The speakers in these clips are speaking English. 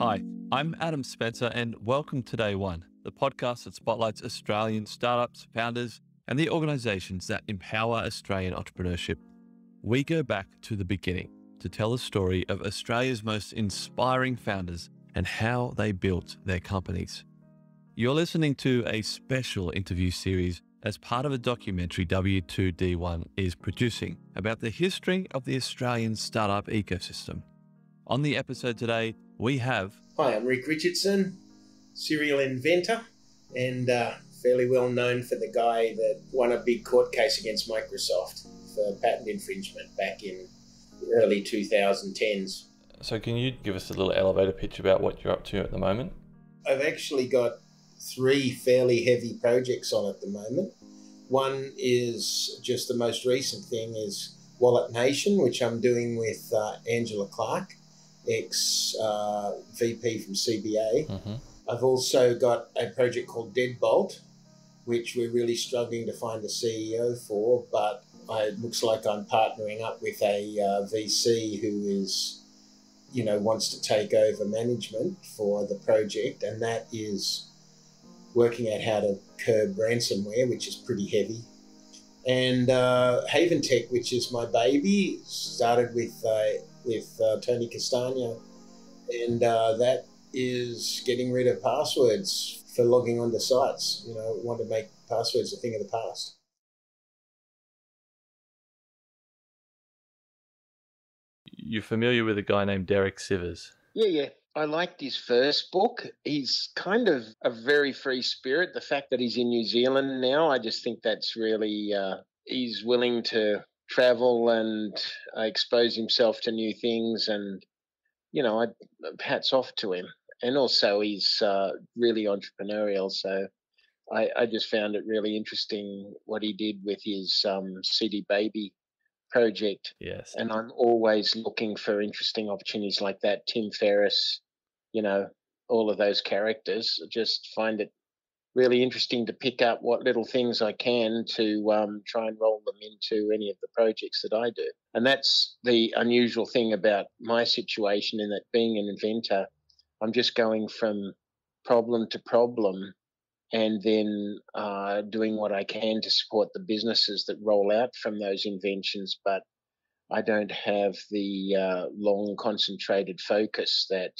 Hi, I'm Adam Spencer, and welcome to Day One, the podcast that spotlights Australian startups, founders, and the organizations that empower Australian entrepreneurship. We go back to the beginning to tell the story of Australia's most inspiring founders and how they built their companies. You're listening to a special interview series as part of a documentary W2D1 is producing about the history of the Australian startup ecosystem. On the episode today, we have. Hi, I'm Ric Richardson, serial inventor, and uh, fairly well known for the guy that won a big court case against Microsoft for patent infringement back in the early 2010s. So, can you give us a little elevator pitch about what you're up to at the moment? I've actually got three fairly heavy projects on at the moment. One is just the most recent thing is Wallet Nation, which I'm doing with uh, Angela Clark ex uh, VP from CBA. Mm-hmm. I've also got a project called Deadbolt, which we're really struggling to find a CEO for, but it looks like I'm partnering up with a uh, VC who is, you know, wants to take over management for the project, and that is working out how to curb ransomware, which is pretty heavy. And uh, Haven Tech, which is my baby, started with uh, with uh, Tony Castagna, and uh, that is getting rid of passwords for logging onto sites. You know, want to make passwords a thing of the past. You're familiar with a guy named Derek Sivers? Yeah, yeah. I liked his first book. He's kind of a very free spirit. The fact that he's in New Zealand now, I just think that's really, uh, he's willing to travel and uh, expose himself to new things. And, you know, I, hats off to him. And also, he's uh, really entrepreneurial. So I, I, just found it really interesting what he did with his um, CD Baby project. Yes. And I'm always looking for interesting opportunities like that. Tim Ferriss, you know, all of those characters. Just find it really interesting to pick up what little things I can to um, try and roll them into any of the projects that I do. And that's the unusual thing about my situation in that being an inventor, I'm just going from problem to problem and then uh, doing what I can to support the businesses that roll out from those inventions. But I don't have the uh, long concentrated focus that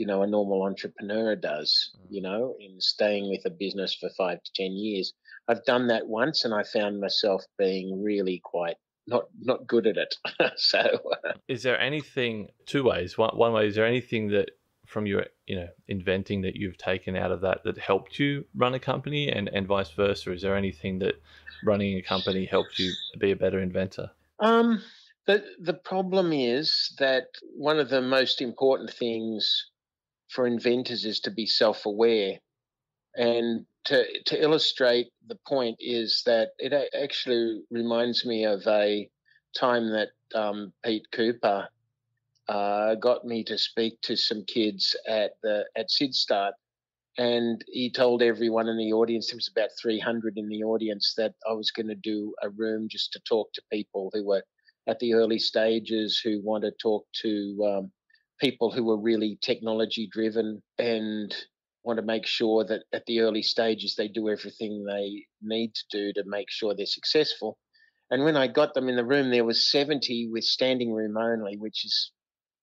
you know a normal entrepreneur does mm. you know in staying with a business for five to ten years. I've done that once and i found myself being really quite not not good at it. So uh, is there anything two ways. One, one way is there anything that from your you know inventing that you've taken out of that that helped you run a company and and vice versa? Is there anything that running a company helped you be a better inventor? Um the the problem is that one of the most important things for inventors is to be self-aware. And to to illustrate the point is that it actually reminds me of a time that um, Pete Cooper uh, got me to speak to some kids at the at SydStart, and he told everyone in the audience there was about 300 in the audience that I was going to do a room just to talk to people who were at the early stages who want to talk to um, people who are really technology driven and want to make sure that at the early stages they do everything they need to do to make sure they're successful. And when I got them in the room, there was 70 with standing room only, which is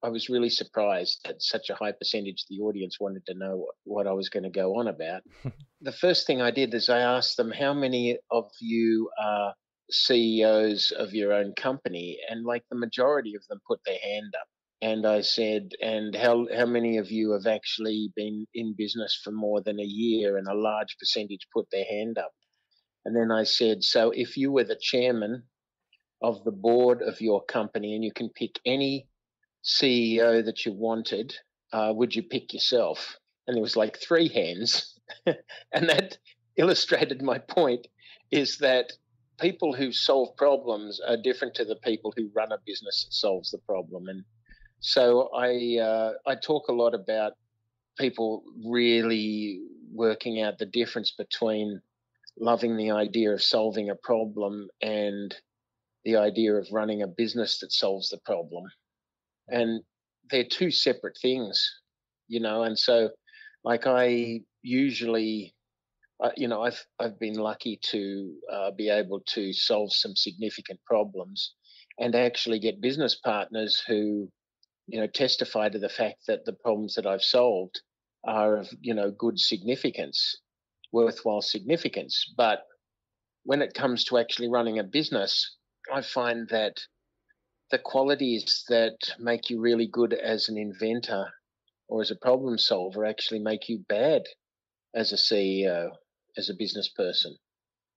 I was really surprised that such a high percentage of the audience wanted to know what, what I was going to go on about. the first thing I did is I asked them, How many of you are CEOs of your own company? And like the majority of them put their hand up and I said, and how how many of you have actually been in business for more than a year? And a large percentage put their hand up. And then I said, so if you were the chairman of the board of your company and you can pick any CEO that you wanted, uh, would you pick yourself? And there was like three hands, and that illustrated my point. Is that people who solve problems are different to the people who run a business that solves the problem. And so I uh, I talk a lot about people really working out the difference between loving the idea of solving a problem and the idea of running a business that solves the problem. And they're two separate things. you know, and so like I usually, uh, you know, I've I've been lucky to uh, be able to solve some significant problems, and actually get business partners who, you know, testify to the fact that the problems that I've solved are of you know good significance, worthwhile significance. But when it comes to actually running a business, I find that the qualities that make you really good as an inventor or as a problem solver actually make you bad as a CEO, as a business person.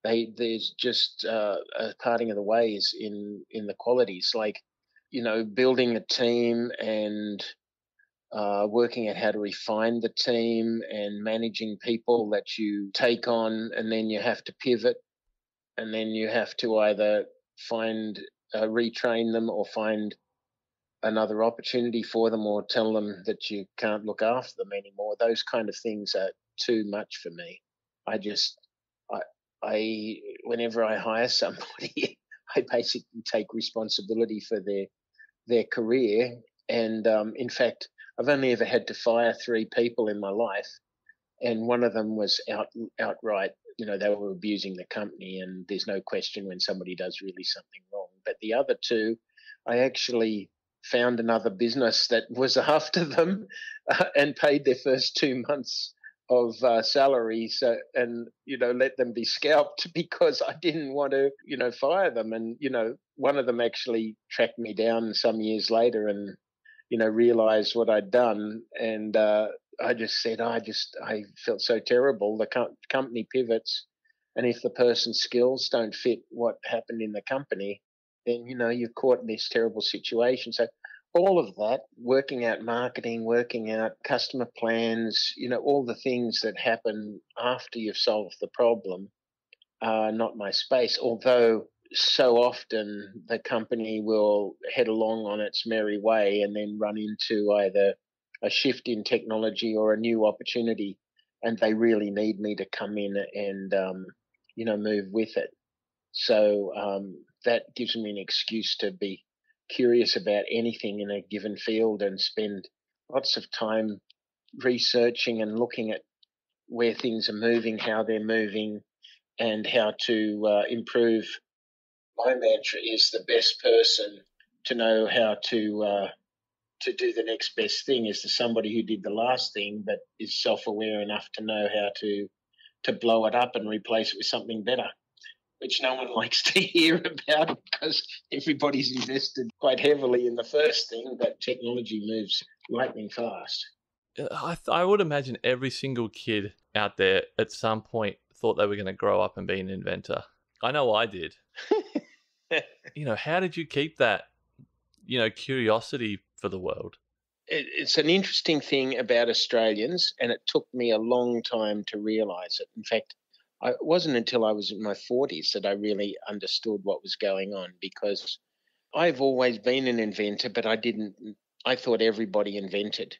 They, there's just uh, a parting of the ways in in the qualities, like you know, building a team and uh, working out how to refine the team and managing people that you take on, and then you have to pivot, and then you have to either find uh, retrain them or find another opportunity for them or tell them that you can't look after them anymore. Those kind of things are too much for me. I just, I, I, whenever I hire somebody, I basically take responsibility for their their career. And um, in fact, I've only ever had to fire three people in my life, and one of them was out outright. You know, they were abusing the company, and there's no question when somebody does really something wrong. But the other two, I actually found another business that was after them uh, and paid their first two months of uh, salary so and you know let them be scalped because I didn't want to you know fire them. And you know one of them actually tracked me down some years later and you know realized what I'd done. And uh, I just said I just I felt so terrible. The co- company pivots. And if the person's skills don't fit what happened in the company then you know you're caught in this terrible situation. So all of that, working out marketing, working out customer plans, you know, all the things that happen after you've solved the problem are not my space. Although so often the company will head along on its merry way and then run into either a shift in technology or a new opportunity, and they really need me to come in and um, you know move with it. So um, that gives me an excuse to be curious about anything in a given field and spend lots of time researching and looking at where things are moving, how they're moving, and how to uh, improve. My mantra is the best person to know how to uh, to do the next best thing is to somebody who did the last thing, but is self-aware enough to know how to to blow it up and replace it with something better which no one likes to hear about because everybody's invested quite heavily in the first thing, but technology moves lightning fast. Uh, I, th- I would imagine every single kid out there at some point thought they were going to grow up and be an inventor. I know I did. you know, how did you keep that, you know, curiosity for the world? it's an interesting thing about Australians, and it took me a long time to realize it. In fact, I, it wasn't until I was in my 40s that I really understood what was going on because I've always been an inventor, but I didn't, mm, I thought everybody invented.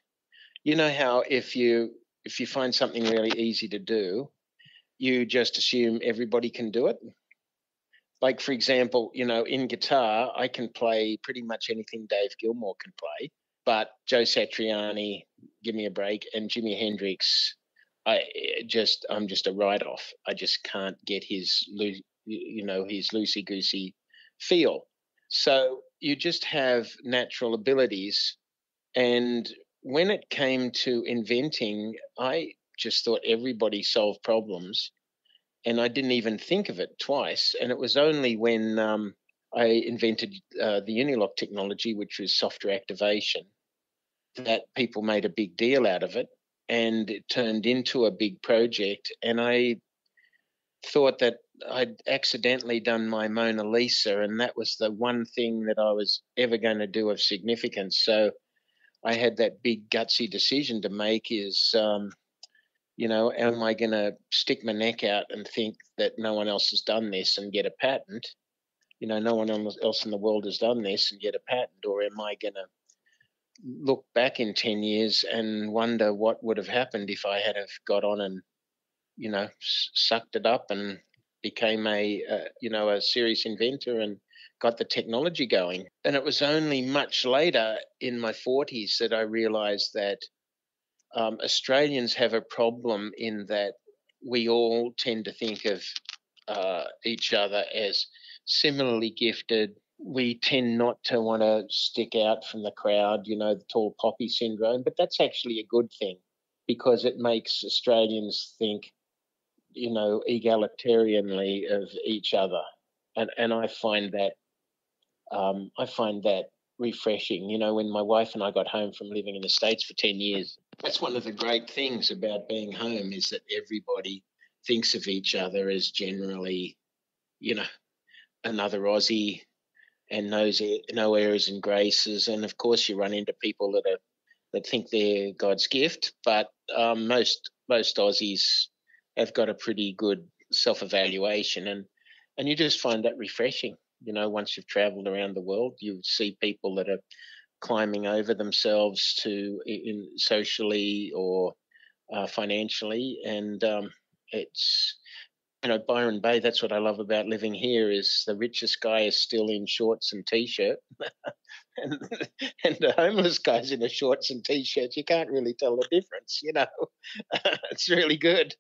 You know how if you if you find something really easy to do, you just assume everybody can do it. Like for example, you know, in guitar, I can play pretty much anything Dave Gilmour can play, but Joe Satriani, give me a break, and Jimi Hendrix I eh, just I'm just a write off. I just can't get his you know his loosey goosey feel. So you just have natural abilities, and when it came to inventing, I just thought everybody solved problems, and I didn't even think of it twice. And it was only when um, I invented uh, the Uniloc technology, which was software activation, that people made a big deal out of it and it turned into a big project. And I thought that I'd accidentally done my Mona Lisa, and that was the one thing that I was ever going to do of significance. So I had that big gutsy decision to make: is um, you know, am I going to stick my neck out and think that no one else has done this and get a patent? You know, no one else in the world has done this and get a patent, or am I going to look back in 10 years and wonder what would have happened if I had have got on and, you know, sucked it up and became a, uh, you know, a serious inventor and got the technology going. And it was only much later in my 40s that I realized that um, Australians have a problem in that we all tend to think of uh, each other as similarly gifted. We tend not to want to stick out from the crowd, you know, the tall poppy syndrome, but that's actually a good thing because it makes Australians think, you know, egalitarianly of each other. And, and I find that um, I find that refreshing. You know, when my wife and I got home from living in the States for 10 years, that's one of the great things about being home is that everybody thinks of each other as generally, you know, another Aussie and knows no errors and graces. And of course, you run into people that are that think they're God's gift, but um, most most Aussies have got a pretty good self evaluation, and and you just find that refreshing. You know, once you've travelled around the world, you see people that are climbing over themselves to in socially or uh, financially, and um, it's you know Byron Bay. That's what I love about living here is the richest guy is still in shorts and t-shirt, and and the homeless guy's in a shorts and t-shirts. You can't really tell the difference. You know, it's really good.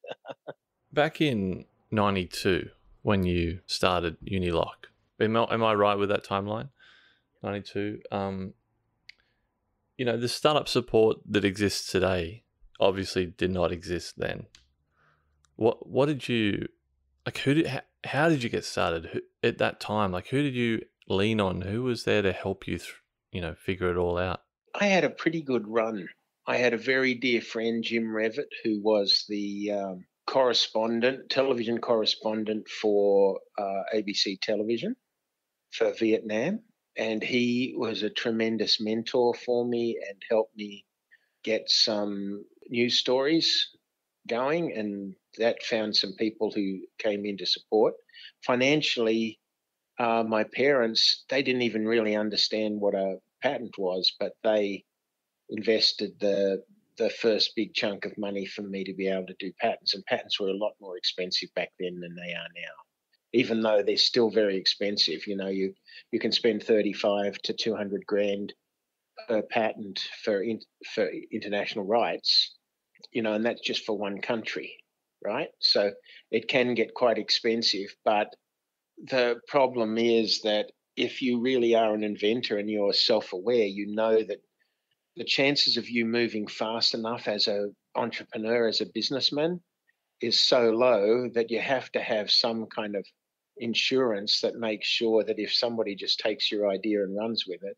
Back in '92, when you started Uniloc, am I, am I right with that timeline? 92. Um, you know, the startup support that exists today obviously did not exist then. What what did you like? Who did how, how did you get started who, at that time? Like, who did you lean on? Who was there to help you, th- you know, figure it all out? I had a pretty good run. I had a very dear friend, Jim Revitt, who was the um, correspondent, television correspondent for uh, ABC Television for Vietnam and he was a tremendous mentor for me and helped me get some news stories going and that found some people who came in to support financially uh, my parents they didn't even really understand what a patent was but they invested the the first big chunk of money for me to be able to do patents and patents were a lot more expensive back then than they are now even though they're still very expensive. You know, you you can spend thirty five to two hundred grand per patent for in, for international rights. You know, and that's just for one country, right? So it can get quite expensive. But the problem is that if you really are an inventor and you're self aware, you know that the chances of you moving fast enough as a entrepreneur, as a businessman, is so low that you have to have some kind of insurance that makes sure that if somebody just takes your idea and runs with it,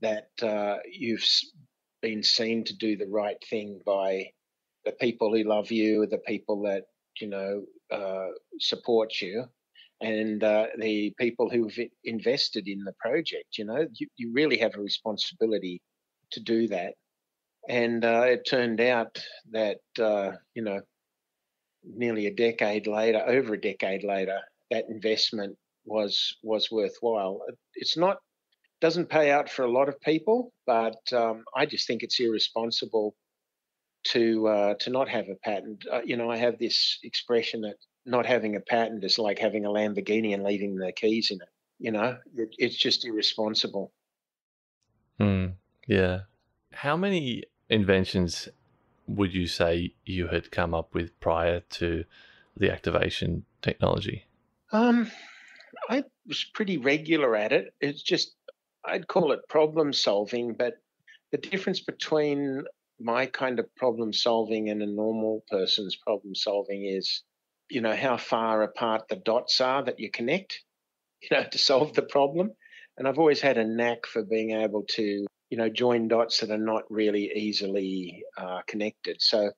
that uh, you've been seen to do the right thing by the people who love you, the people that you know uh, support you, and uh, the people who've invested in the project. You know, you, you really have a responsibility to do that. And uh, it turned out that uh, you know, nearly a decade later, over a decade later, that investment was was worthwhile. It's not doesn't pay out for a lot of people, but um, I just think it's irresponsible to uh, to not have a patent. Uh, you know, I have this expression that not having a patent is like having a Lamborghini and leaving the keys in it. You know, it, it's just irresponsible. Hmm. yeah. How many inventions would you say you had come up with prior to the activation technology? Um, I was pretty regular at it. It's just I'd call it problem solving, but the difference between my kind of problem solving and a normal person's problem solving is, you know, how far apart the dots are that you connect, you know, to solve the problem. And I've always had a knack for being able to, you know, join dots that are not really easily uh, connected. So,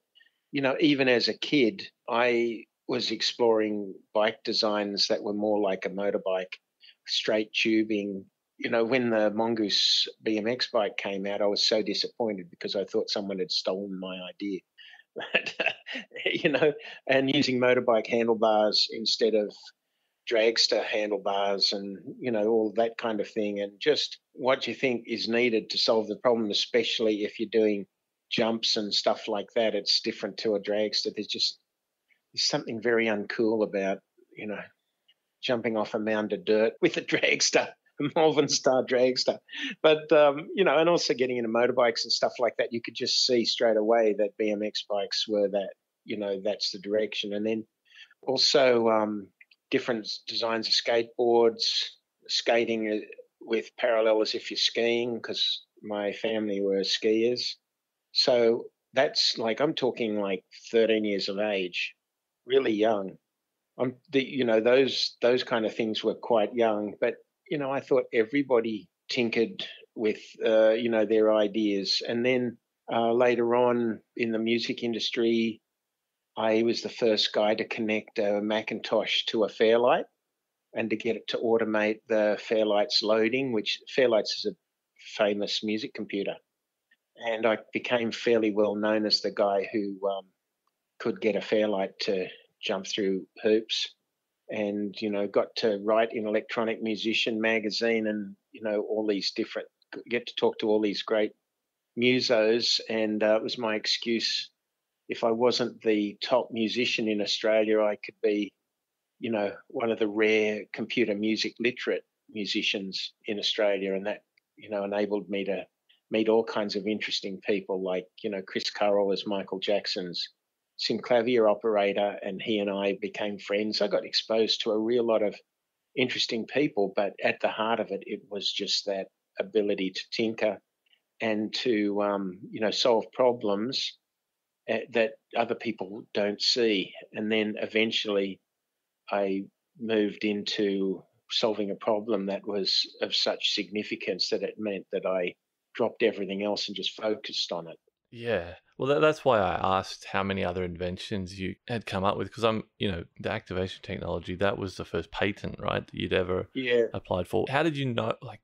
you know, even as a kid, I was exploring bike designs that were more like a motorbike, straight tubing. You know, when the Mongoose BMX bike came out, I was so disappointed because I thought someone had stolen my idea. you know, and using motorbike handlebars instead of dragster handlebars and you know all that kind of thing and just what you think is needed to solve the problem especially if you're doing jumps and stuff like that it's different to a dragster there's just there's something very uncool about, you know, jumping off a mound of dirt with a dragster. Malvern Star Dragster. But, um, you know, and also getting into motorbikes and stuff like that, you could just see straight away that BMX bikes were that, you know, that's the direction. And then also um, different designs of skateboards, skating uh, with parallel as if you're skiing, because my family were skiers. So that's like, I'm talking like 13 years of age, really young. I'm the, you know, those those kind of things were quite young, but you know, I thought everybody tinkered with, uh, you know, their ideas. And then uh, later on in the music industry, I was the first guy to connect a Macintosh to a Fairlight and to get it to automate the Fairlight's loading, which Fairlight's is a famous music computer. And I became fairly well known as the guy who um, could get a Fairlight to jump through hoops and you know got to write in electronic musician magazine and you know all these different get to talk to all these great musos. And uh, it was my excuse. If i wasn't the top musician in australia i could be you know one of the rare computer music literate musicians in australia. And that you know enabled me to meet all kinds of interesting people like you know Chris Currell was michael jackson's synclavier operator, and he and I became friends. I got exposed to a real lot of interesting people, but at the heart of it, it was just that ability to tinker and to um, you know solve problems eh, that other people don't see. And then eventually, I moved into solving a problem that was of such significance that it meant that I dropped everything else and just focused on it. Yeah. Well, that, that's why I asked how many other inventions you had come up with because I'm, you know, the activation technology, that was the first patent, right, that you'd ever yeah. applied for. How did you know, like,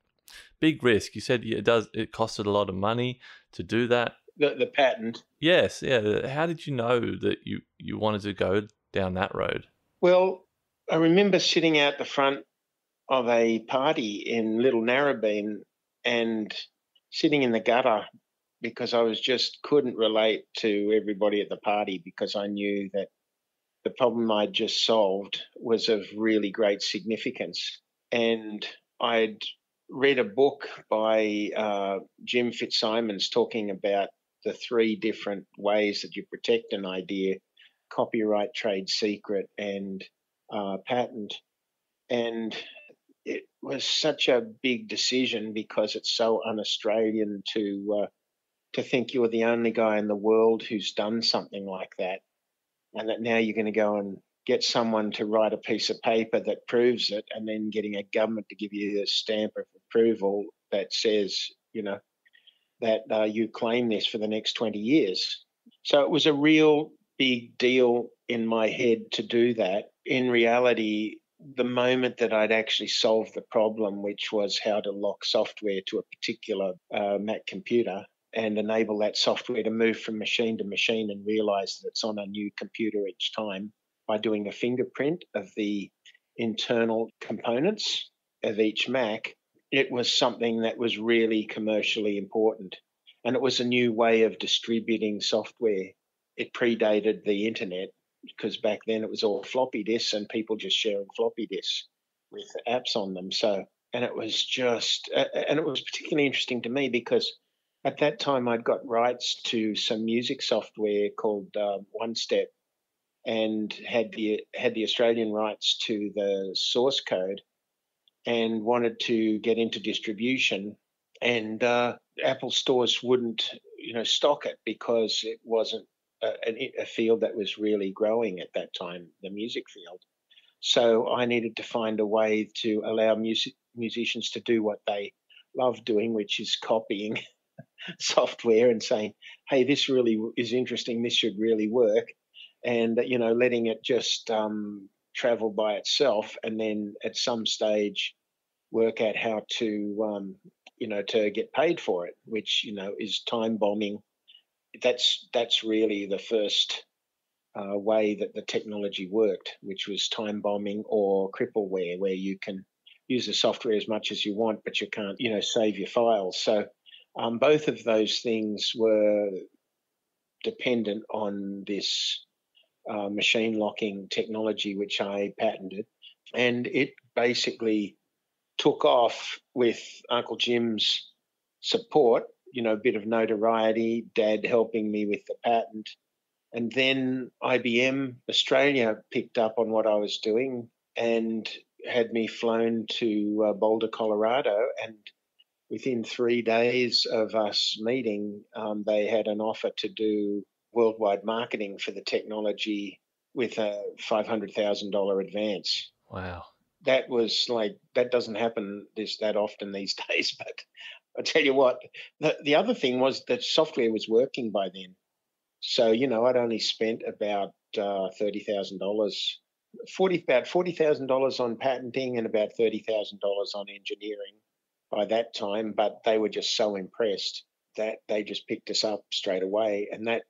big risk? You said it does, it costed a lot of money to do that. The, the patent. Yes. Yeah. How did you know that you, you wanted to go down that road? Well, I remember sitting out the front of a party in Little Narrabeen and sitting in the gutter because I was just couldn't relate to everybody at the party because I knew that the problem I'd just solved was of really great significance. And I'd read a book by uh, Jim Fitzsimons talking about the three different ways that you protect an idea copyright, trade secret, and uh, patent. And it was such a big decision because it's so un Australian to uh, to think you're the only guy in the world who's done something like that, and that now you're going to go and get someone to write a piece of paper that proves it, and then getting a government to give you a stamp of approval that says, you know, that uh, you claim this for the next 20 years. So it was a real big deal in my head to do that. In reality, the moment that I'd actually solved the problem, which was how to lock software to a particular uh, Mac computer, and enable that software to move from machine to machine and realize that it's on a new computer each time by doing a fingerprint of the internal components of each Mac, it was something that was really commercially important. And it was a new way of distributing software. It predated the internet because back then it was all floppy disks and people just sharing floppy disks with apps on them. So, and it was just, and it was particularly interesting to me because at that time, I'd got rights to some music software called uh, One Step, and had the had the Australian rights to the source code, and wanted to get into distribution. And uh, Apple stores wouldn't, you know, stock it because it wasn't a, a field that was really growing at that time, the music field. So I needed to find a way to allow music musicians to do what they love doing, which is copying software and saying, "Hey, this really is interesting. This should really work," and you know, letting it just um, travel by itself, and then at some stage work out how to um, you know to get paid for it, which you know is time bombing. That's that's really the first uh, way that the technology worked, which was time bombing or crippleware, where you can use the software as much as you want, but you can't, you know, save your files. So um, both of those things were dependent on this uh, machine locking technology, which I patented. And it basically took off with Uncle Jim's support, you know, a bit of notoriety, dad helping me with the patent. And then IBM Australia picked up on what I was doing and had me flown to uh, Boulder, Colorado. And within three days of us meeting, um, they had an offer to do worldwide marketing for the technology with a $500,000 advance. Wow. That was like, that doesn't happen this that often these days. But I tell you what, the, the other thing was that software was working by then. So, you know, I'd only spent about uh, $30,000, 40, about $40,000 on patenting and about $30,000 on engineering by that time. But they were just so impressed that they just picked us up straight away. And that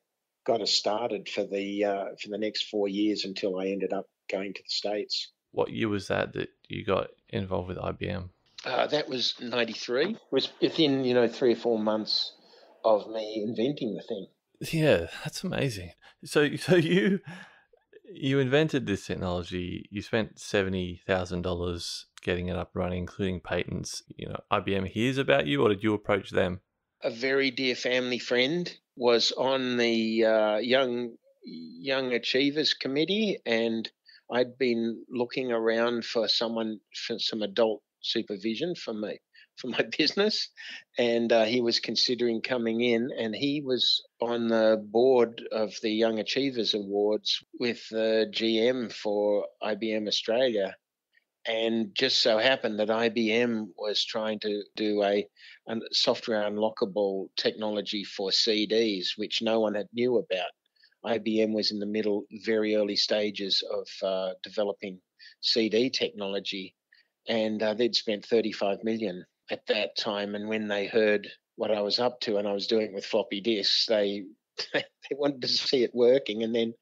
got us started for the uh, for the next four years until I ended up going to the states. What year was that that you got involved with IBM? Uh, that was '93. It was within you know three or four months of me inventing the thing. Yeah, that's amazing. So so you you invented this technology. You spent seventy thousand dollars getting it up running, including patents. You know, IBM hears about you, or did you approach them? A very dear family friend was on the uh, young young achievers committee, and I'd been looking around for someone for some adult supervision for me for my business, and uh, he was considering coming in, and he was on the board of the Young Achievers Awards with the GM for IBM Australia, and just so happened that IBM was trying to do a, a, software unlockable technology for CDs, which no one had knew about. IBM was in the middle, very early stages of uh, developing CD technology, and uh, they'd spent 35 million at that time. And when they heard what I was up to and I was doing with floppy disks, they they wanted to see it working, and then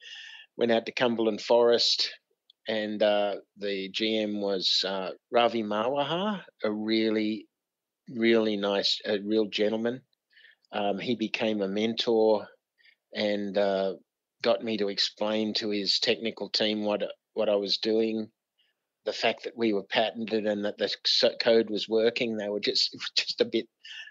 went out to Cumberland Forest and uh, the GM was uh, Ravi Marwahar, a really, really nice, a real gentleman. Um, he became a mentor and uh, got me to explain to his technical team what what I was doing, the fact that we were patented and that the code was working. They were just just a bit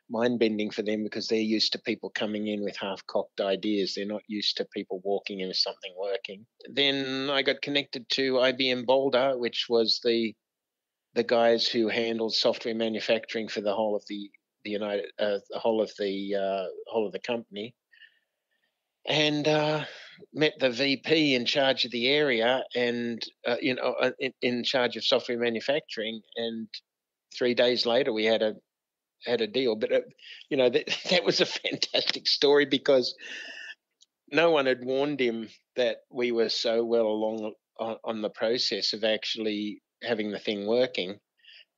mind bending for them because they're used to people coming in with half cocked ideas. They're not used to people walking in with something working. Then I got connected to IBM Boulder, which was the the guys who handled software manufacturing for the whole of the the United uh, the whole of the uh, whole of the company, and uh, met the VP in charge of the area and uh, you know uh, in, in charge of software manufacturing. And three days later, we had a had a deal. But uh, you know that that was a fantastic story because no one had warned him that we were so well along on, on the process of actually having the thing working.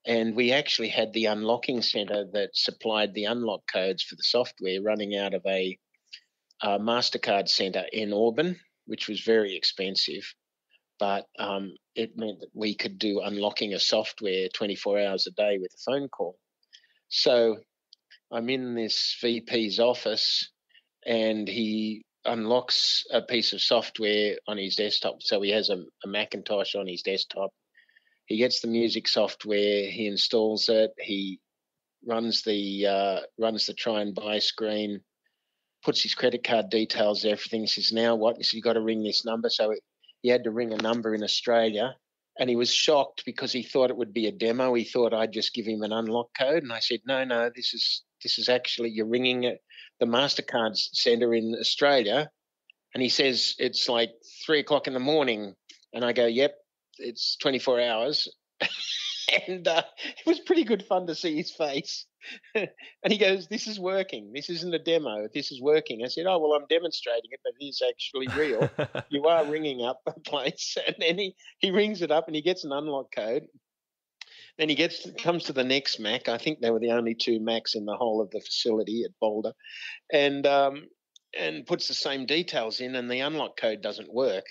And we actually had the unlocking center that supplied the unlock codes for the software running out of a, a MasterCard center in Auburn, which was very expensive. But um, it meant that we could do unlocking a software 24 hours a day with a phone call. So I'm in this VP's office and he unlocks a piece of software on his desktop. So he has a, a Macintosh on his desktop. He gets the music software, he installs it, he runs the uh, runs the try and buy screen, puts his credit card details, everything. Says, now what? He says, you got to ring this number. So it, he had to ring a number in Australia and he was shocked because he thought it would be a demo. He thought I'd just give him an unlock code, and I said, "No, no, this is this is actually you're ringing the Mastercard Center in Australia." And he says it's like three o'clock in the morning, and I go, "Yep, it's 24 hours." and uh, it was pretty good fun to see his face. and he goes, "This is working. This isn't a demo. This is working." I said, "Oh well, I'm demonstrating it, but it is actually real. you are ringing up a place." And then he he rings it up and he gets an unlock code. Then he gets comes to the next Mac. I think they were the only two Macs in the whole of the facility at Boulder, and um, and puts the same details in, and the unlock code doesn't work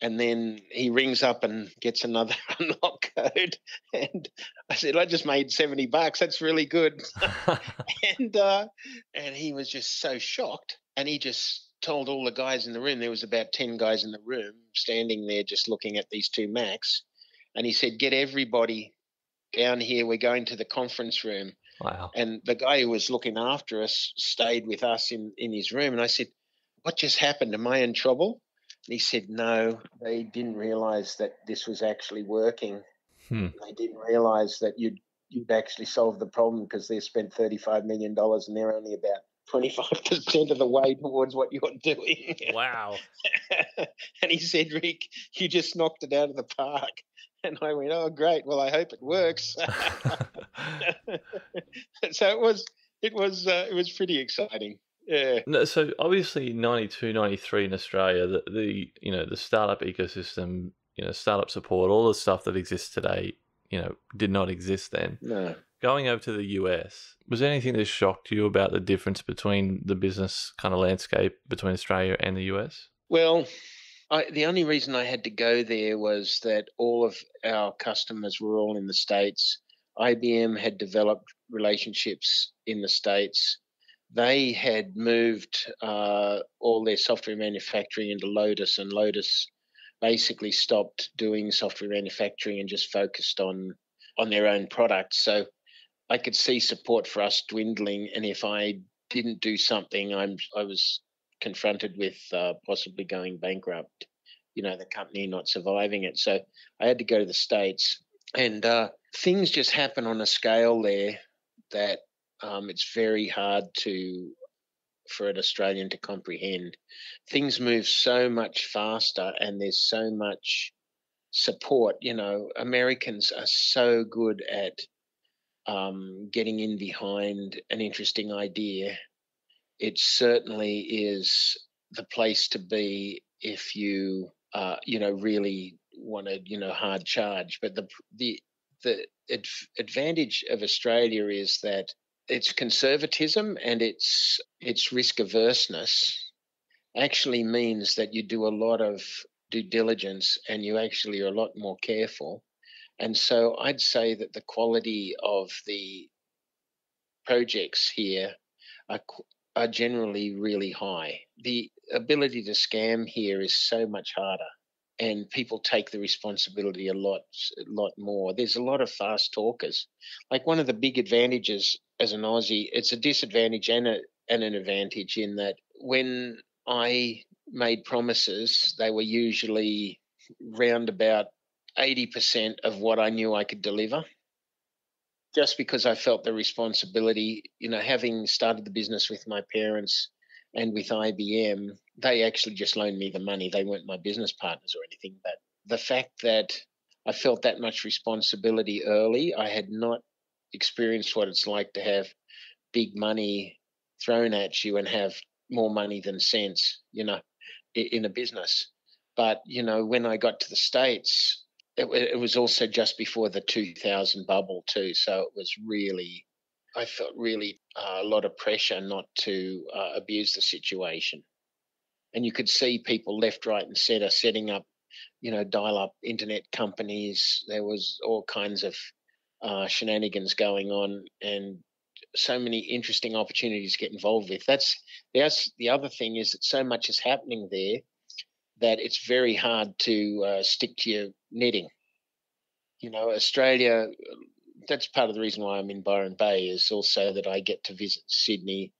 and then he rings up and gets another unlock code and i said i just made 70 bucks that's really good and uh, and he was just so shocked and he just told all the guys in the room there was about 10 guys in the room standing there just looking at these two macs and he said get everybody down here. We're going to the conference room. Wow. And the guy who was looking after us stayed with us in, in his room. And I said, What just happened? Am I in trouble? He said, No, they didn't realize that this was actually working. Hmm. They didn't realize that you'd, you'd actually solved the problem because they spent $35 million and they're only about 25% of the way towards what you're doing. Wow. and he said, Ric, you just knocked it out of the park. And I went, oh, great. Well, I hope it works. so it was, it was, uh, it was pretty exciting. Yeah. No, so obviously 92, 93 in Australia, the, the you know the startup ecosystem, you know startup support, all the stuff that exists today, you know, did not exist then. No. Going over to the US, was there anything that shocked you about the difference between the business kind of landscape between Australia and the US? Well, I, the only reason I had to go there was that all of our customers were all in the States. IBM had developed relationships in the States. They had moved uh, all their software manufacturing into Lotus, and Lotus basically stopped doing software manufacturing and just focused on on their own products. So I could see support for us dwindling, and if I didn't do something, I'm I was confronted with uh, possibly going bankrupt. You know, the company not surviving it. So I had to go to the states, and uh, things just happen on a scale there that um, it's very hard to for an Australian to comprehend. Things move so much faster, and there's so much support. You know, Americans are so good at um, getting in behind an interesting idea. It certainly is the place to be if you, uh, you know, really want to, you know, hard charge. But the the the advantage of Australia is that its conservatism and its its risk averseness actually means that you do a lot of due diligence and you actually are a lot more careful and so I'd say that the quality of the projects here are, are generally really high. The ability to scam here is so much harder and people take the responsibility a lot a lot more. There's a lot of fast talkers. Like one of the big advantages as an aussie it's a disadvantage and, a, and an advantage in that when i made promises they were usually round about 80% of what I knew I could deliver. Just because I felt the responsibility, you know, having started the business with my parents and with IBM, they actually just loaned me the money. They weren't my business partners or anything. But the fact that I felt that much responsibility early, I had not experienced what it's like to have big money thrown at you and have more money than sense, you know, in a business. But, you know, when I got to the States, it, it was also just before the 2000 bubble too, so it was really I felt really uh, a lot of pressure not to uh, abuse the situation. And you could see people left, right, and centre setting up, you know, dial up internet companies. There was all kinds of uh, shenanigans going on and so many interesting opportunities to get involved with. That's, that's the other thing is that so much is happening there that it's very hard to uh, stick to your knitting. You know, Australia, that's part of the reason why I'm in Byron Bay is also that I get to visit Sydney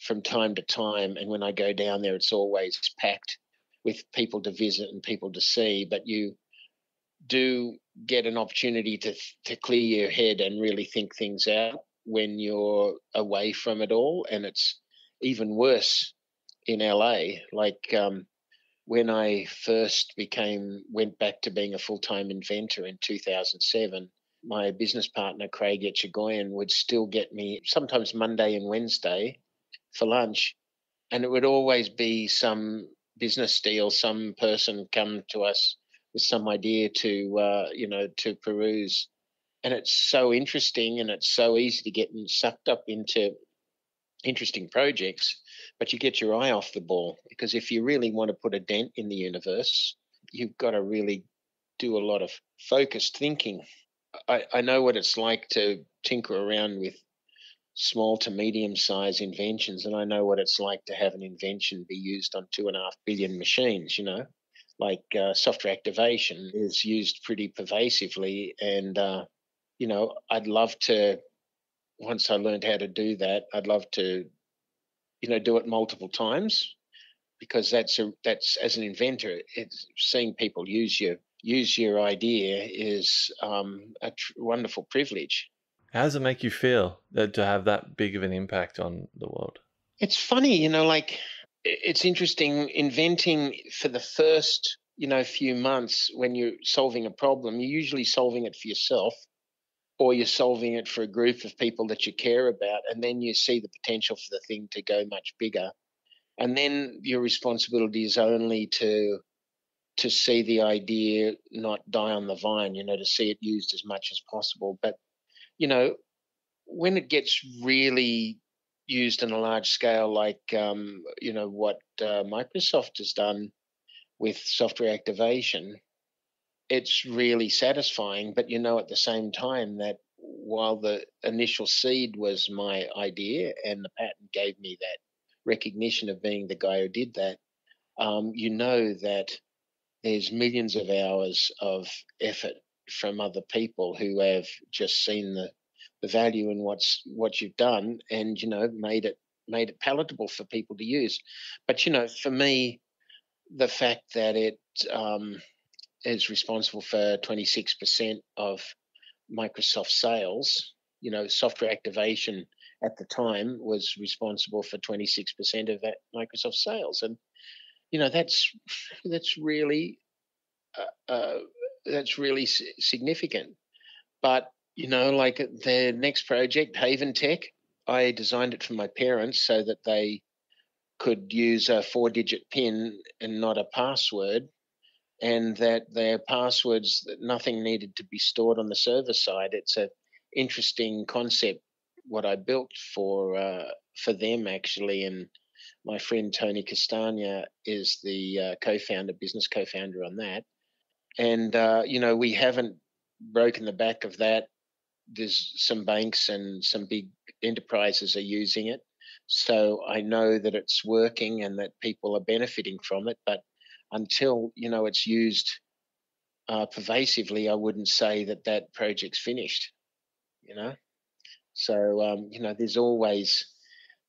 from time to time. And when I go down there, it's always packed with people to visit and people to see. But you do get an opportunity to to clear your head and really think things out when you're away from it all. And it's even worse in LA. Like um, when I first became went back to being a full time inventor in 2007, my business partner Craig Etchegoyen would still get me sometimes Monday and Wednesday for lunch, and it would always be some business deal, some person come to us with some idea to uh, you know to peruse, and it's so interesting and it's so easy to get sucked up into interesting projects but you get your eye off the ball because if you really want to put a dent in the universe, you've got to really do a lot of focused thinking. I, I know what it's like to tinker around with small to medium size inventions, and I know what it's like to have an invention be used on two and a half billion machines, you know. Like uh, software activation is used pretty pervasively, and uh, you know, I'd love to, once I learned how to do that, I'd love to, you know, do it multiple times because that's a, that's as an inventor, it's seeing people use your use your idea is um, a tr- wonderful privilege. How does it make you feel that to have that big of an impact on the world? It's funny, you know, like it's interesting inventing for the first, you know, few months when you're solving a problem, you're usually solving it for yourself or you're solving it for a group of people that you care about and then you see the potential for the thing to go much bigger. And then your responsibility is only to to see the idea not die on the vine, you know, to see it used as much as possible. But, you know, when it gets really used on a large scale, like um, you know what uh, Microsoft has done with software activation, it's really satisfying. But you know, at the same time, that while the initial seed was my idea and the patent gave me that recognition of being the guy who did that, um, you know that there's millions of hours of effort from other people who have just seen the the value in what's what you've done and you know made it made it palatable for people to use. But you know for me the fact that it um, is responsible for 26% of microsoft sales you know software activation at the time was responsible for 26% of that microsoft sales. And you know that's that's really uh, uh, that's really significant but you know, like uh, the next project, Haventec, I designed it for my parents so that they could use a four digit PIN and not a password, and that their passwords, that nothing needed to be stored on the server side. It's a interesting concept what I built for uh, for them actually, and my friend Tony Castagna is the uh, co-founder, business co-founder on that. And uh, you know, we haven't broken the back of that there's some banks and some big enterprises are using it. So I know that it's working and that people are benefiting from it. But until you know it's used uh, pervasively, I wouldn't say that that project's finished. You know, so um, you know, there's always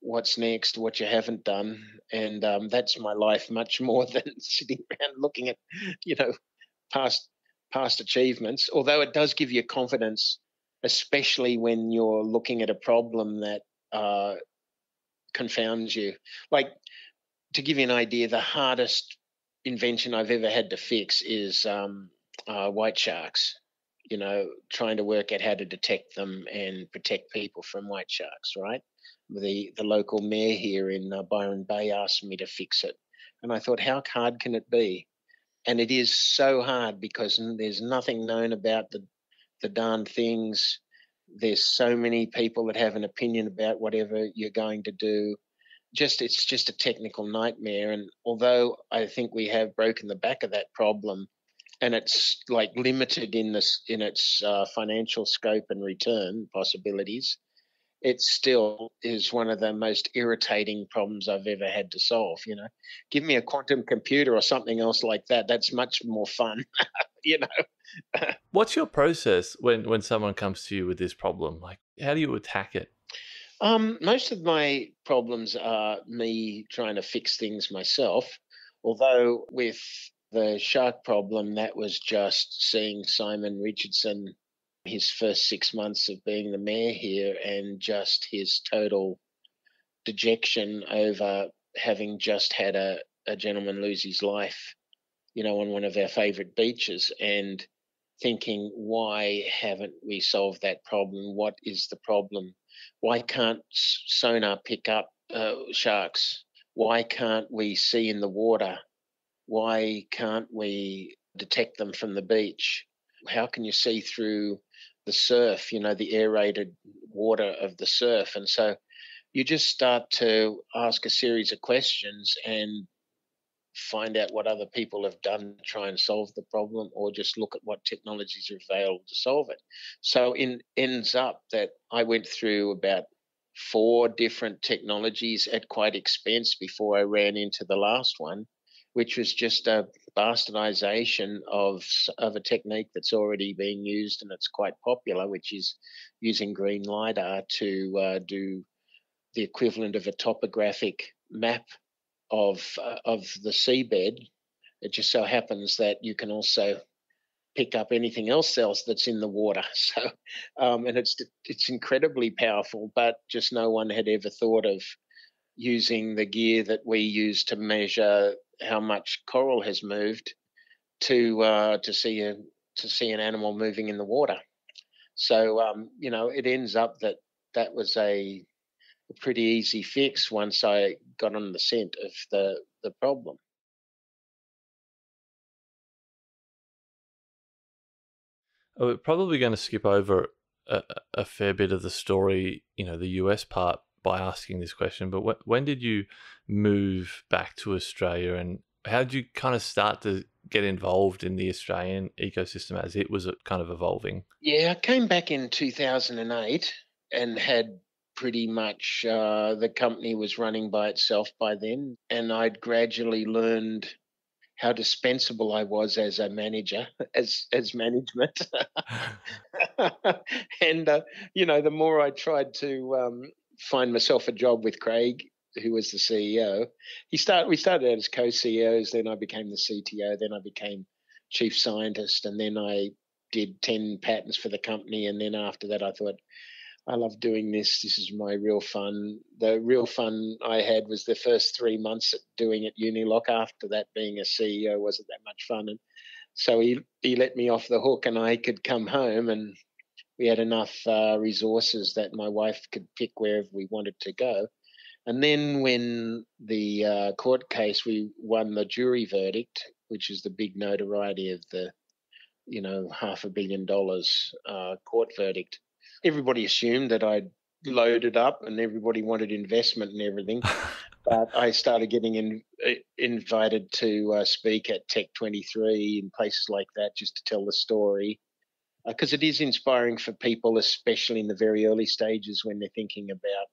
what's next, what you haven't done, and um, that's my life much more than sitting around looking at you know past past achievements. Although it does give you confidence especially when you're looking at a problem that uh, confounds you. Like, to give you an idea, the hardest invention I've ever had to fix is um, uh, white sharks. You know, trying to work out how to detect them and protect people from white sharks. Right. The the local mayor here in uh, Byron Bay asked me to fix it, and I thought, how hard can it be? And it is so hard because there's nothing known about the the darn things. There's so many people that have an opinion about whatever you're going to do. Just it's just a technical nightmare. And although I think we have broken the back of that problem, and it's like limited in this in its uh, financial scope and return possibilities, it still is one of the most irritating problems I've ever had to solve. You know, give me a quantum computer or something else like that. That's much more fun. you know. What's your process when when someone comes to you with this problem? Like, how do you attack it? Um, most of my problems are me trying to fix things myself. Although with the shark problem, that was just seeing Simon Richardson his first six months of being the mayor here and just his total dejection over having just had a, a gentleman lose his life, you know, on one of our favorite beaches and thinking, why haven't we solved that problem? What is the problem? Why can't sonar pick up uh, sharks? Why can't we see in the water? Why can't we detect them from the beach? How can you see through the surf, you know, the aerated water of the surf. And so you just start to ask a series of questions and find out what other people have done to try and solve the problem or just look at what technologies are available to solve it. So it ends up that I went through about four different technologies at quite expense before I ran into the last one. Which was just a bastardization of of a technique that's already being used and it's quite popular, which is using green lidar to uh, do the equivalent of a topographic map of uh, of the seabed. It just so happens that you can also pick up anything else else that's in the water. So, um, and it's it's incredibly powerful, but just no one had ever thought of using the gear that we use to measure how much coral has moved to uh, to see a to see an animal moving in the water. So um, you know, it ends up that that was a, a pretty easy fix once I got on the scent of the the problem. Oh, we're probably going to skip over a, a, fair bit of the story, you know, the US part by asking this question. But wh- when did you move back to Australia, and how did you kind of start to get involved in the Australian ecosystem as it was uh, kind of evolving? Yeah, I came back in 2008 and had pretty much uh, the company was running by itself by then, and I'd gradually learned how dispensable I was as a manager, as as management, and uh, you know, the more I tried to um, find myself a job with Craig who was the CEO. He started. We started out as co-CEOs. Then I became the CTO. Then I became chief scientist, and then I did ten patents for the company. And then after that, I thought, I love doing this. This is my real fun. The real fun I had was the first three months at doing it Uniloc. After that, being a CEO wasn't that much fun, and so he he let me off the hook, and I could come home and we had enough uh, resources that my wife could pick wherever we wanted to go. And then when the uh, court case, we won the jury verdict, which is the big notoriety of the, you know, half a billion dollars uh, court verdict. Everybody assumed that I'd loaded up and everybody wanted investment and everything. but I started getting in, uh, invited to uh, speak at Tech 23 and places like that just to tell the story. Because uh, it is inspiring for people, especially in the very early stages when they're thinking about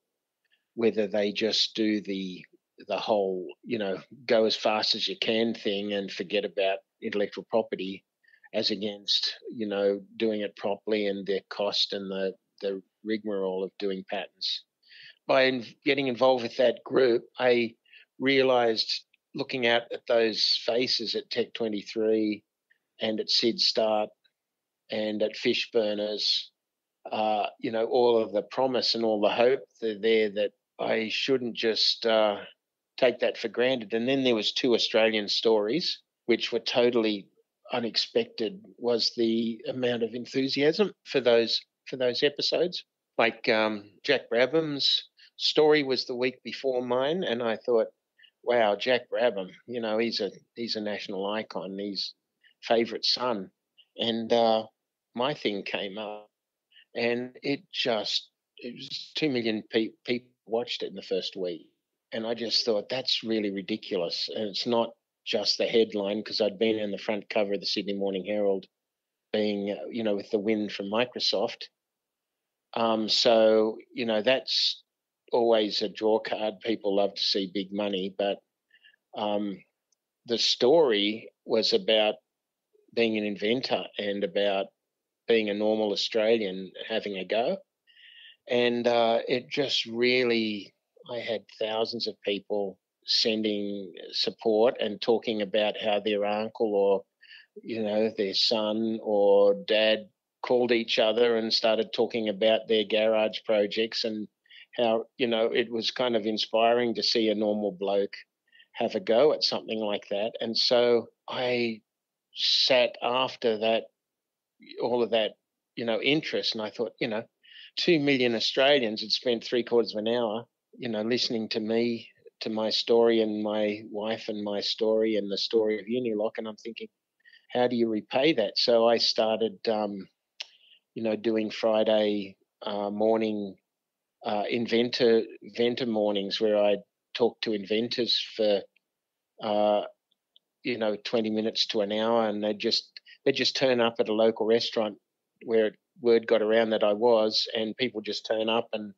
whether they just do the the whole you know go as fast as you can thing and forget about intellectual property as against you know doing it properly and the cost and the the rigmarole of doing patents by in, getting involved with that group i realized looking out at those faces at tech 23 and at SydStart and at fishburners uh, you know all of the promise and all the hope there that I shouldn't just uh, take that for granted. And then there was two Australian stories, which were totally unexpected. Was the amount of enthusiasm for those for those episodes? Like um, Jack Brabham's story was the week before mine, and I thought, wow, Jack Brabham, you know, he's a he's a national icon. He's favorite son, and uh, my thing came up, and it just it was two million pe- people watched it in the first week. And I just thought that's really ridiculous. And it's not just the headline because I'd been in the front cover of the Sydney Morning Herald, being, uh, you know, with the win from Microsoft. Um, so, you know, that's always a draw card. People love to see big money, but um, the story was about being an inventor and about being a normal Australian having a go. And uh, it just really i had thousands of people sending support and talking about how their uncle or you know their son or dad called each other and started talking about their garage projects and how you know it was kind of inspiring to see a normal bloke have a go at something like that. And so i sat after that all of that you know interest and i thought you know two million Australians had spent three quarters of an hour, you know, listening to me, to my story and my wife and my story and the story of Uniloc. And I'm thinking, how do you repay that? So I started, um, you know, doing Friday uh, morning uh, inventor inventor mornings where I talk to inventors for, uh, you know, 20 minutes to an hour, and they just they just turn up at a local restaurant where word got around that I was, and people just turn up and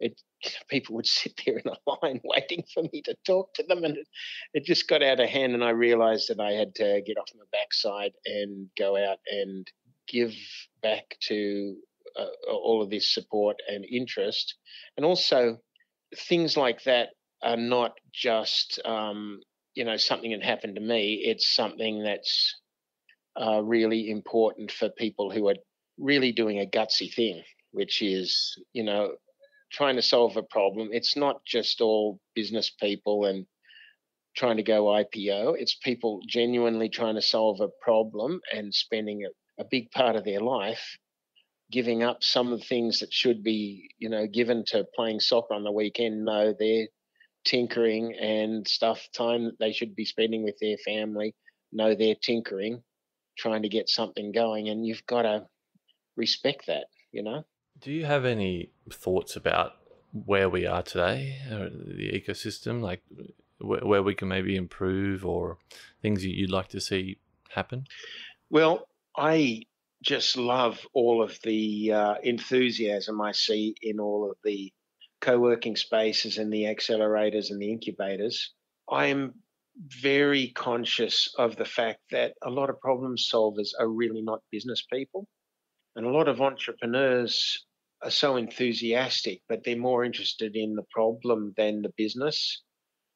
it people would sit there in a line waiting for me to talk to them, and it, it just got out of hand. And I realised that I had to get off my backside and go out and give back to uh, all of this support and interest, and also things like that are not just um, you know something that happened to me. It's something that's uh, really important for people who are really doing a gutsy thing, which is you know trying to solve a problem. It's not just all business people and trying to go IPO. It's people genuinely trying to solve a problem and spending a, a big part of their life giving up some of the things that should be, you know, given to playing soccer on the weekend. No, they're tinkering and stuff, time that they should be spending with their family. No, they're tinkering, trying to get something going. And you've got to respect that, you know? Do you have any thoughts about where we are today, uh, the ecosystem, like where, where we can maybe improve or things you'd like to see happen? Well, I just love all of the uh, enthusiasm I see in all of the co working spaces and the accelerators and the incubators. I am very conscious of the fact that a lot of problem solvers are really not business people. And a lot of entrepreneurs are so enthusiastic, but they're more interested in the problem than the business.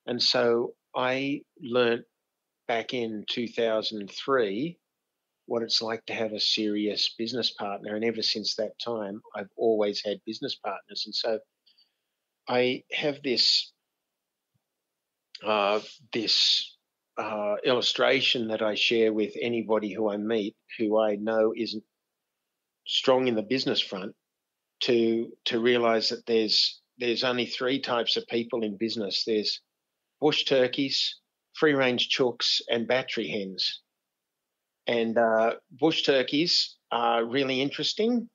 And so I learnt back in 2003 what it's like to have a serious business partner. And ever since that time, I've always had business partners. And so I have this uh, this uh, illustration that I share with anybody who I meet who I know isn't strong in the business front to to realize that there's there's only three types of people in business. There's bush turkeys, free range chooks, and battery hens. And uh, bush turkeys are really interesting,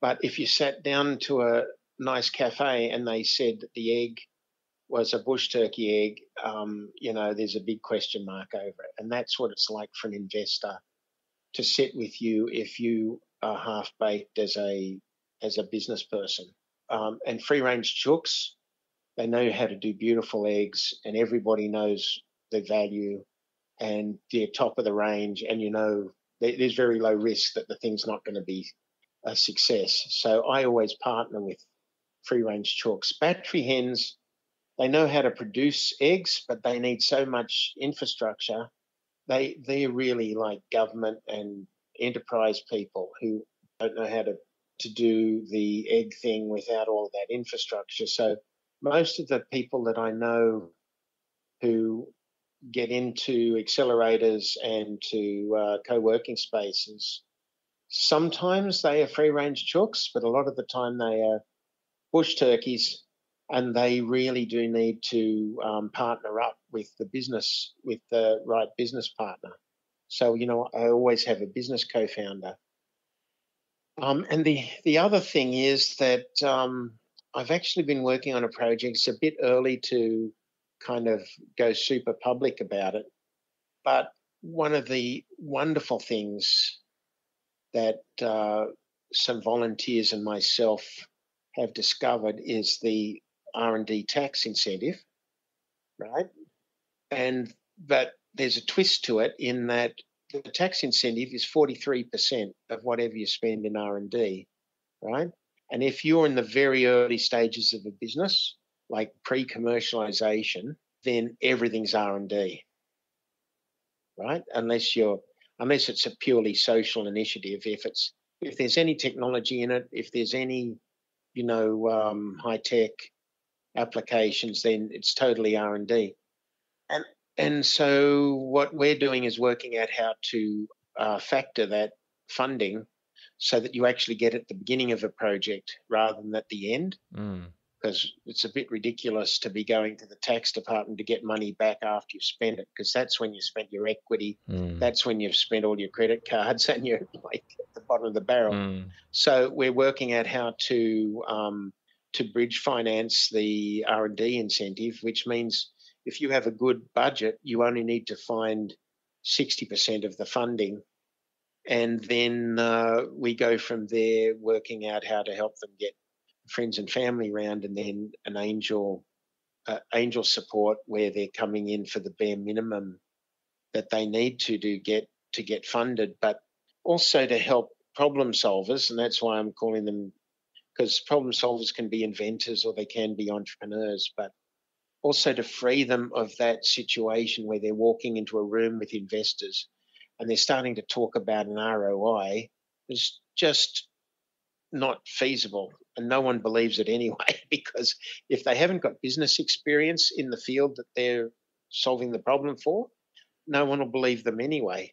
but if you sat down to a nice cafe and they said that the egg was a bush turkey egg, um, you know, there's a big question mark over it. And that's what it's like for an investor to sit with you if you are half baked as a as a business person. Um, and free range chooks, they know how to do beautiful eggs, and everybody knows the value and they're top of the range, and you know there's very low risk that the thing's not going to be a success. So I always partner with free range chooks. Battery hens, they know how to produce eggs, but they need so much infrastructure. They they're really like government and enterprise people who don't know how to to do the egg thing without all that infrastructure. So most of the people that I know who get into accelerators and to uh, co-working spaces, sometimes they are free-range chooks, but a lot of the time they are bush turkeys, and they really do need to um, partner up with the business, with the right business partner. So you know, I always have a business co-founder um, and the, the other thing is that um, I've actually been working on a project. It's a bit early to kind of go super public about it. But one of the wonderful things that uh, some volunteers and myself have discovered is the R&D tax incentive, right? And but there's a twist to it in that the tax incentive is 43% of whatever you spend in R&D, right? And if you're in the very early stages of a business, like pre-commercialization, then everything's R&D, right? Unless you're unless it's a purely social initiative. If it's if there's any technology in it, if there's any you know um, high tech applications, then it's totally R&D. And and so what we're doing is working out how to uh, factor that funding so that you actually get at the beginning of a project rather than at the end. Mm. Because it's a bit ridiculous to be going to the tax department to get money back after you've spent it, because that's when you spent your equity. Mm. That's when you've spent all your credit cards and you're like at the bottom of the barrel. Mm. So we're working out how to um, to bridge finance the R and D incentive, which means if you have a good budget, you only need to find 60% of the funding. And then uh, we go from there, working out how to help them get friends and family round, and then an angel uh, angel support where they're coming in for the bare minimum that they need to to get to get funded, but also to help problem solvers, and that's why I'm calling them because problem solvers can be inventors or they can be entrepreneurs, but also to free them of that situation where they're walking into a room with investors and they're starting to talk about an ROI. It's just not feasible and no one believes it anyway because if they haven't got business experience in the field that they're solving the problem for no one will believe them anyway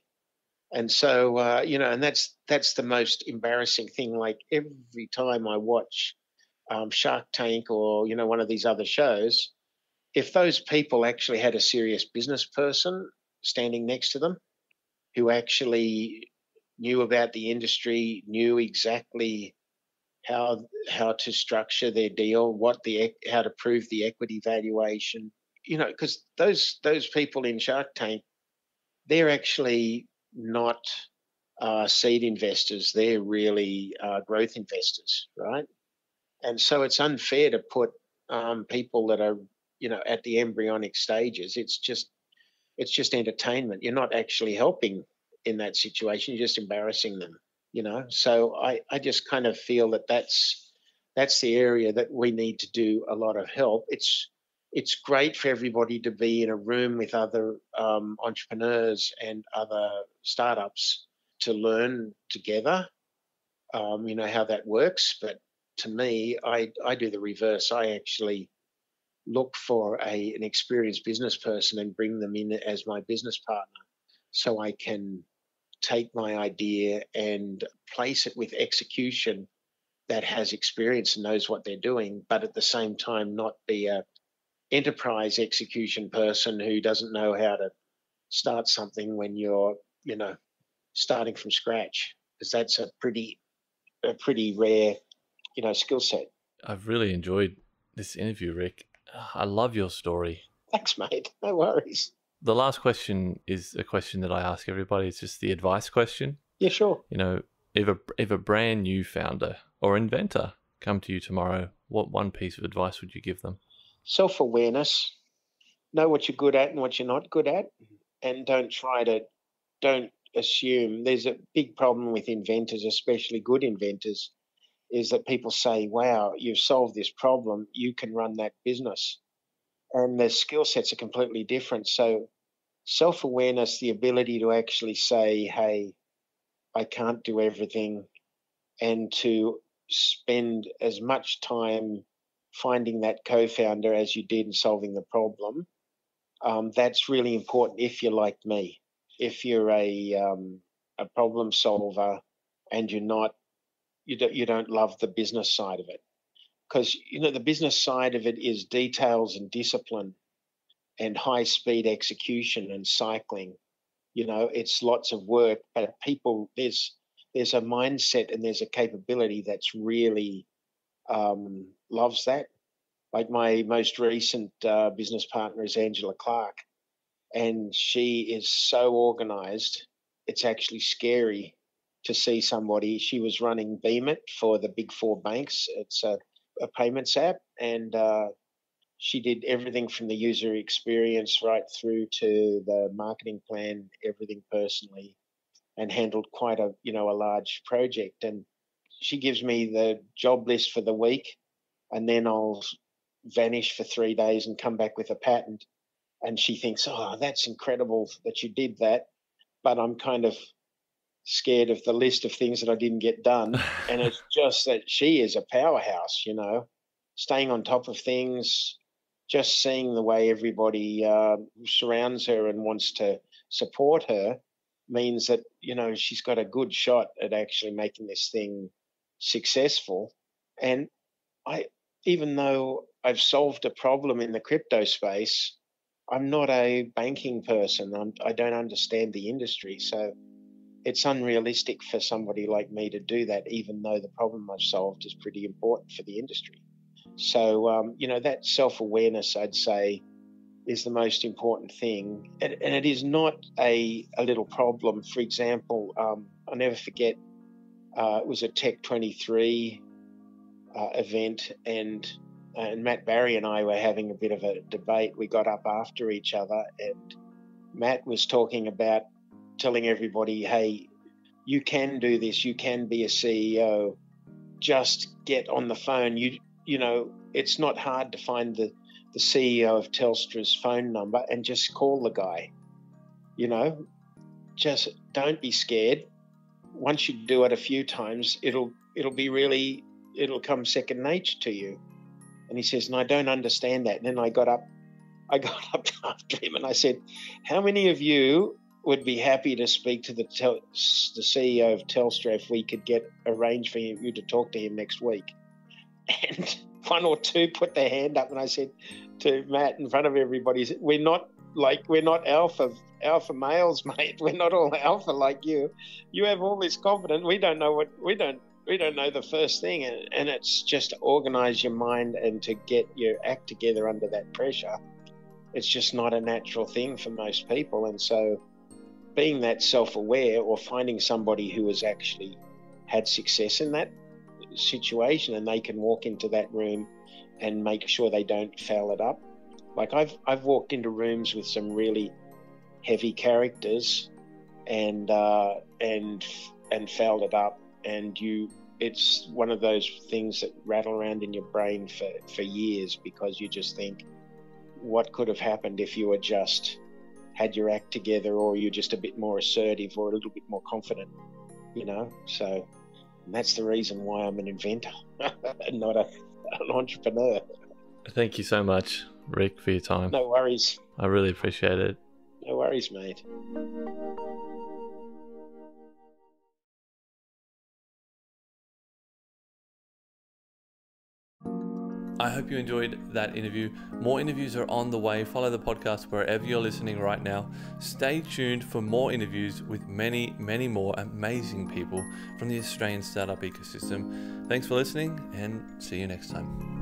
and so uh, you know and that's that's the most embarrassing thing like every time i watch um, shark tank or you know one of these other shows if those people actually had a serious business person standing next to them who actually knew about the industry knew exactly how how to structure their deal, what the how to prove the equity valuation. You know, because those those people in Shark Tank, they're actually not uh, seed investors. They're really uh, growth investors, right? And so it's unfair to put um, people that are you know at the embryonic stages. It's just it's just entertainment. You're not actually helping in that situation. You're just embarrassing them you know so i i just kind of feel that that's that's the area that we need to do a lot of help it's it's great for everybody to be in a room with other um, entrepreneurs and other startups to learn together um, you know how that works but to me i i do the reverse. I actually look for a an experienced business person and bring them in as my business partner so i can take my idea and place it with execution that has experience and knows what they're doing, but at the same time not be a enterprise execution person who doesn't know how to start something when you're, you know, starting from scratch. Because that's a pretty a pretty rare, you know, skill set. I've really enjoyed this interview, Ric. I love your story. Thanks, mate. No worries. The last question is a question that I ask everybody. It's just the advice question. Yeah, sure. You know, if a if a brand new founder or inventor come to you tomorrow, what one piece of advice would you give them? Self awareness. Know what you're good at and what you're not good at, mm-hmm. and don't try to don't assume. There's a big problem with inventors, especially good inventors, is that people say, "Wow, you've solved this problem. You can run that business." and their skill sets are completely different. So, self awareness, the ability to actually say, hey, I can't do everything, and to spend as much time finding that co founder as you did and solving the problem. Um, that's really important if you're like me. If you're a, um, a problem solver and you're not, you don't, you don't love the business side of it because you know the business side of it is details and discipline and high speed execution and cycling you know it's lots of work but people there's there's a mindset and there's a capability that's really um, loves that. Like my most recent uh, business partner is angela clark and she is so organized it's actually scary to see somebody. She was running Beem It for the big four banks. It's a a payments app, and uh, she did everything from the user experience right through to the marketing plan, everything personally, and handled quite a you know a large project. And she gives me the job list for the week, and then I'll vanish for three days and come back with a patent. And she thinks, oh, that's incredible that you did that. But I'm kind of scared of the list of things that I didn't get done. and it's just that she is a powerhouse, you know, staying on top of things, just seeing the way everybody uh, surrounds her and wants to support her means that, you know, she's got a good shot at actually making this thing successful. And I, even though I've solved a problem in the crypto space, I'm not a banking person. I'm, I do not understand the industry. So it's unrealistic for somebody like me to do that, even though the problem I've solved is pretty important for the industry. So, um, you know, that self awareness, I'd say, is the most important thing. And, and, it is not a, a little problem. For example, um, I'll never forget, uh, it was a Tech 23 uh, event, and and Matt Barrie and I were having a bit of a debate. We got up after each other, and Matt was talking about telling everybody, "Hey, you can do this. You can be a CEO. Just get on the phone. You you know, it's not hard to find the the CEO of Telstra's phone number and just call the guy. You know, just don't be scared. Once you do it a few times, it'll it'll be really it'll come second nature to you. And he says, and I don't understand that. And then I got up, I got up after him and I said, How many of you would be happy to speak to the tel- the CEO of Telstra if we could get arranged for you to talk to him next week? And one or two put their hand up, and I said to Matt in front of everybody, "We're not like we're not alpha alpha males, mate. We're not all alpha like you. You have all this confidence. We don't know what we don't we don't know the first thing, and, and it's just to organize your mind and to get your act together under that pressure. It's just not a natural thing for most people, and so being that self-aware or finding somebody who has actually had success in that situation and they can walk into that room and make sure they don't foul it up. Like I've I've walked into rooms with some really heavy characters and uh, and and fouled it up and you it's one of those things that rattle around in your brain for, for years because you just think what could have happened if you were just had your act together or you're just a bit more assertive or a little bit more confident you know? So that's the reason why i'm an inventor and not a, an entrepreneur. Thank you so much Ric for your time. No worries. I really appreciate it. No worries mate I hope you enjoyed that interview. More interviews are on the way. Follow the podcast wherever you're listening right now. Stay tuned for more interviews with many, many more amazing people from the Australian startup ecosystem. Thanks for listening and see you next time.